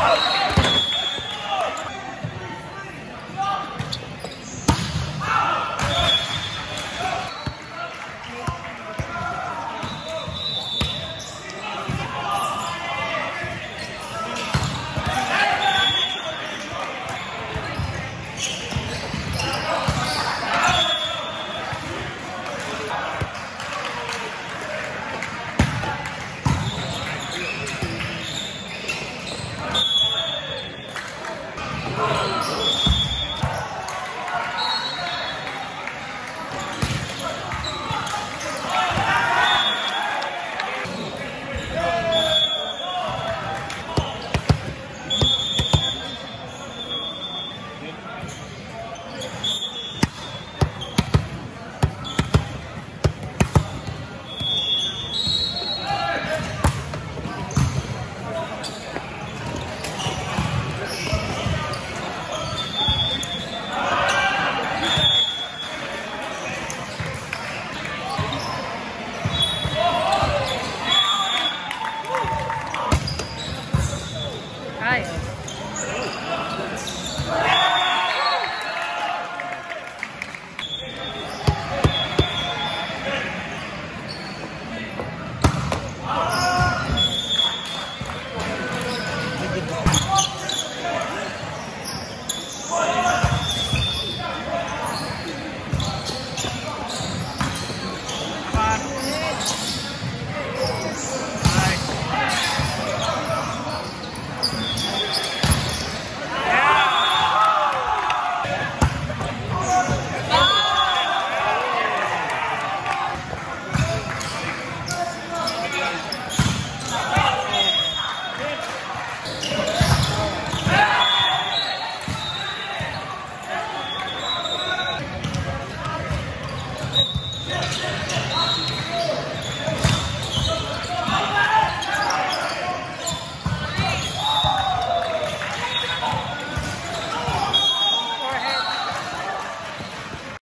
Oh!